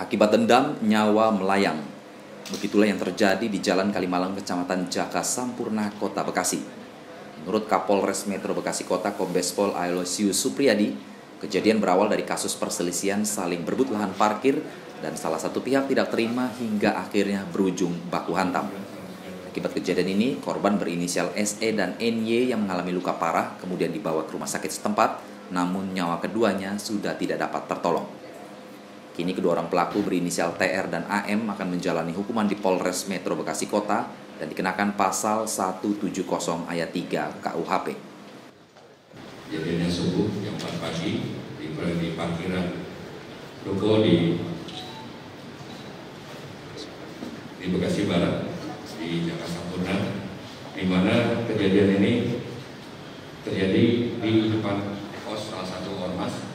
Akibat dendam, nyawa melayang. Begitulah yang terjadi di Jalan Kalimalang, Kecamatan Jaka Sampurna, Kota Bekasi. Menurut Kapolres Metro Bekasi Kota Kombes Pol Ailosius Supriyadi, kejadian berawal dari kasus perselisihan saling berebut lahan parkir dan salah satu pihak tidak terima hingga akhirnya berujung baku hantam. Akibat kejadian ini, korban berinisial SE dan NY yang mengalami luka parah kemudian dibawa ke rumah sakit setempat, namun nyawa keduanya sudah tidak dapat tertolong. Kini kedua orang pelaku berinisial TR dan AM akan menjalani hukuman di Polres Metro Bekasi Kota dan dikenakan pasal 170 ayat 3 KUHP. Kejadiannya subuh jam 4 pagi di, di parkiran ruko di di Bekasi Barat di Jakarta Sampurna di mana kejadian ini terjadi di depan pos salah satu ormas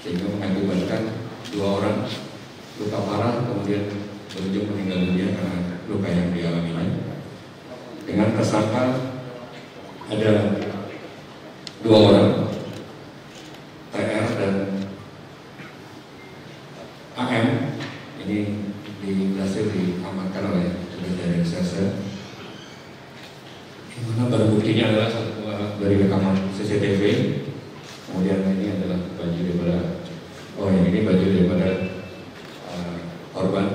sehingga mengakibatkan dua orang luka parah kemudian berujung meninggal dunia karena luka yang dialaminya dengan tersangka ada dua orang TR dan AM ini di, berhasil oleh tugas dari reserse di mana barang buktinya adalah satu dari rekaman CCTV kemudian ini adalah baju daripada oh yang ini baju daripada uh, korban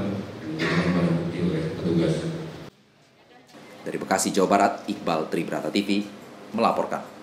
dengan barang bukti oleh petugas Dari Bekasi, Jawa Barat, Iqbal Tribrata TV melaporkan.